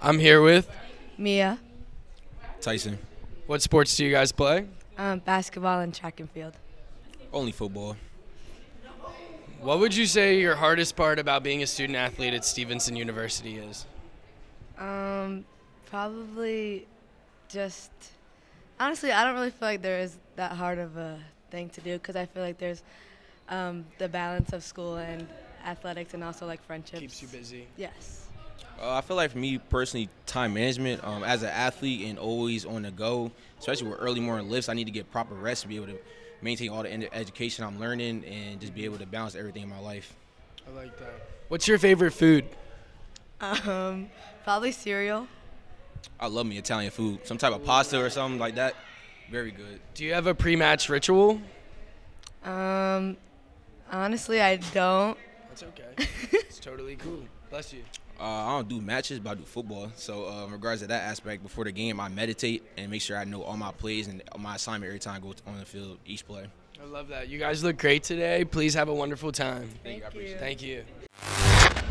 I'm here with. Mia, Tyson. What sports do you guys play? um, basketball and track and field. Only football. What would you say your hardest part about being a student athlete at Stevenson University is? Um, probably just honestly, I don't really feel like there is that hard of a thing to do because I feel like there's um, the balance of school and athletics and also like friendships. Keeps you busy. Yes. Uh, I feel like for me personally, time management. Um, as an athlete and always on the go, especially with early morning lifts, I need to get proper rest to be able to maintain all the education I'm learning and just be able to balance everything in my life. I like that. What's your favorite food? Um, probably cereal. I love me Italian food, some type of pasta or something like that. Very good. Do you have a pre-match ritual? Um, honestly, I don't. That's okay. it's totally cool. Bless you. Uh, I don't do matches, but I do football. So, uh, in regards to that aspect, before the game, I meditate and make sure I know all my plays and my assignment every time I go on the field, each play. I love that. You guys look great today. Please have a wonderful time. Thank you. I appreciate it. Thank you.